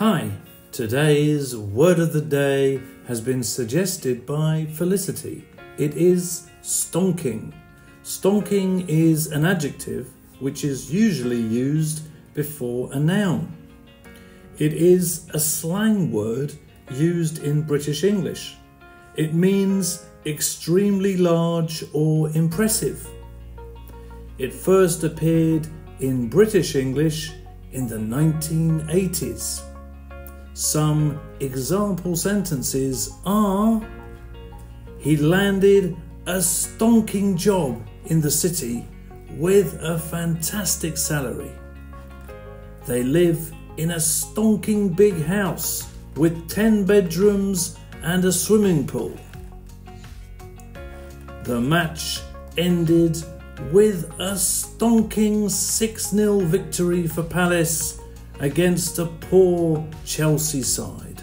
Hi, today's word of the day has been suggested by Felicity. It is stonking. Stonking is an adjective which is usually used before a noun. It is a slang word used in British English. It means extremely large or impressive. It first appeared in British English in the 1980s. Some example sentences are He landed a stonking job in the city with a fantastic salary. They live in a stonking big house with 10 bedrooms and a swimming pool. The match ended with a stonking 6 0 victory for Palace against a poor Chelsea side.